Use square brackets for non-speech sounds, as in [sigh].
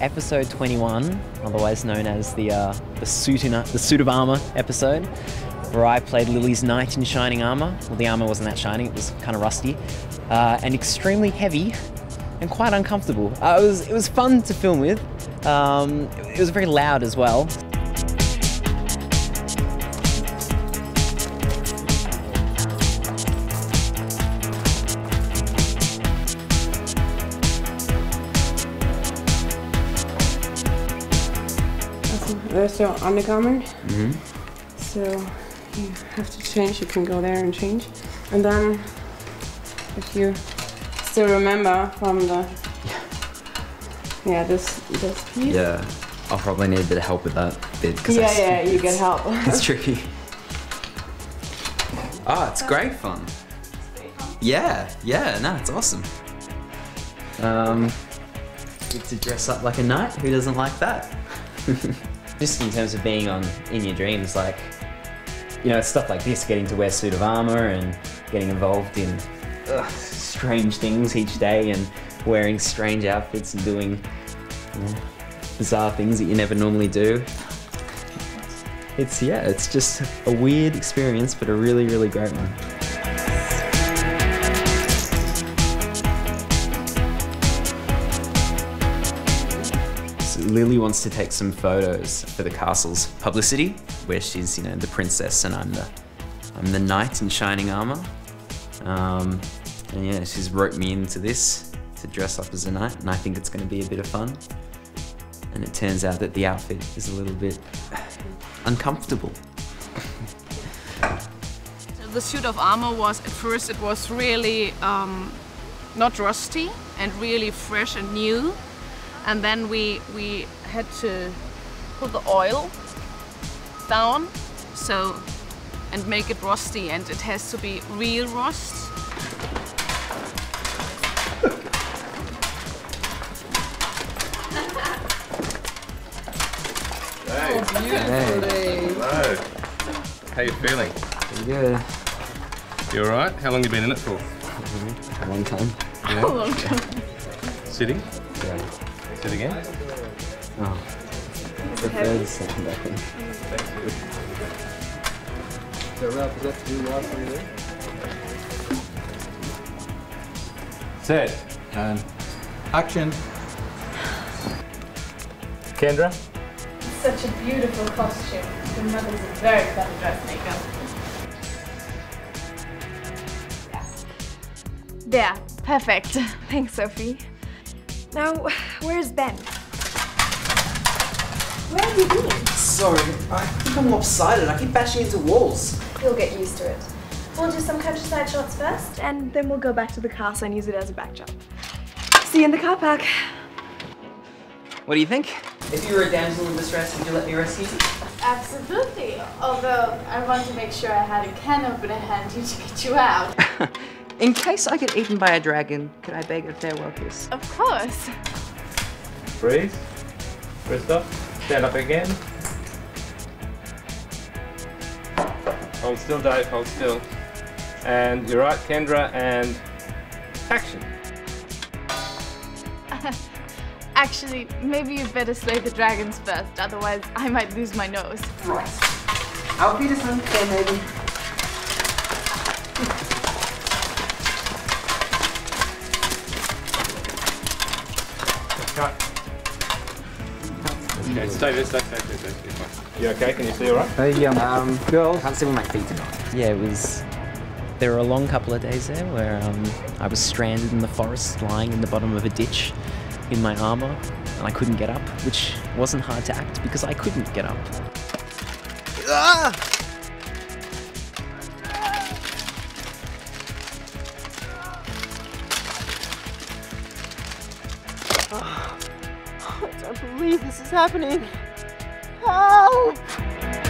episode 21, otherwise known as the uh, the suit in the suit of armor episode, where I played Lily's knight in shining armor. Well, the armor wasn't that shining; it was kind of rusty uh, and extremely heavy and quite uncomfortable. Uh, it was it was fun to film with. Um, it was very loud as well. There's your undergarment. Mm-hmm. So you have to change, you can go there and change. And then if you still remember from the yeah yeah this this piece. Yeah, I'll probably need a bit of help with that bit. Cause Yeah, yeah, you get help. [laughs] It's tricky. Oh, it's great fun. Yeah, yeah, no, it's awesome. Um, get to dress up like a knight. Who doesn't like that? [laughs] Just in terms of being on in your dreams, like you know, stuff like this, getting to wear suit of armor and getting involved in ugh, strange things each day and wearing strange outfits and doing you know, bizarre things that you never normally do. It's yeah, it's just a weird experience, but a really, really great one. Lily wants to take some photos for the castle's publicity, where she's you know the princess and I'm the I'm the knight in shining armor. Um, and yeah, she's roped me into this to dress up as a knight, and I think it's going to be a bit of fun. And it turns out that the outfit is a little bit uncomfortable. The suit of armor was at first it was really um, not rusty and really fresh and new, and then we we had to put the oil down so and make it rusty and it has to be real rust. Hello. Oh, How you feeling? Pretty good. You alright? How long you been in it for? A long time. Yeah. [laughs] A long time. Sitting? Yeah. Sit again? Oh. The third second, I think. Set. And action. Kendra? Such a beautiful costume. Your mother's a very clever dressmaker. There, perfect. [laughs] Thanks, Sophie. Now, where's Ben? Where have you been? Sorry, I think I'm lopsided. I keep bashing into walls. You'll get used to it. We'll do some countryside shots first, and then we'll go back to the castle and use it as a backdrop. See you in the car park. What do you think? If you were a damsel in distress, would you let me rescue you? Absolutely. Although I want to make sure I had a can opener handy to get you out. [laughs] In case I get eaten by a dragon, could I beg a farewell kiss? of course. Freeze. Christoph. Stand up again. Hold still, Dave. Hold still. And you're right, Kendra. And action. [laughs] Actually, maybe you'd better slay the dragons first, otherwise I might lose my nose. Right. I'll be Auf Wiedersehen, fair Cut. Okay, stay there, stay, stay, stay, stay. You're. You okay? Can you see all right? Hey, um, Um, girls. Can't see where my feet are. Yeah, it was. There were a long couple of days there where um, I was stranded in the forest, lying in the bottom of a ditch in my armor, and I couldn't get up, which wasn't hard to act because I couldn't get up. I don't believe this is happening. Help!